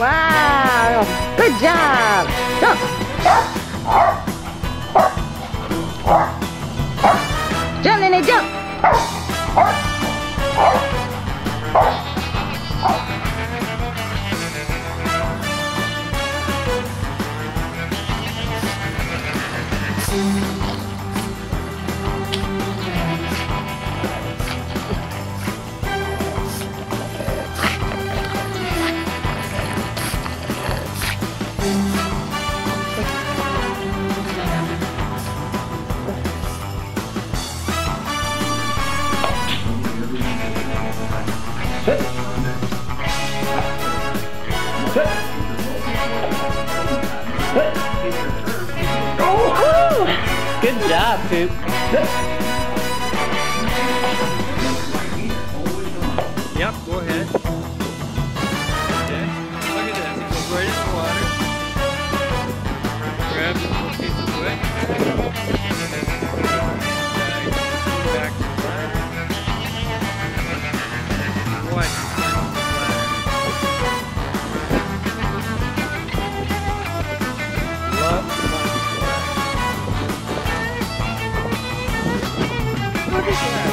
Wow! Good job! Jump! Jump, Nene, jump! Oh, good job, Poop. Yep, go ahead. Look at that.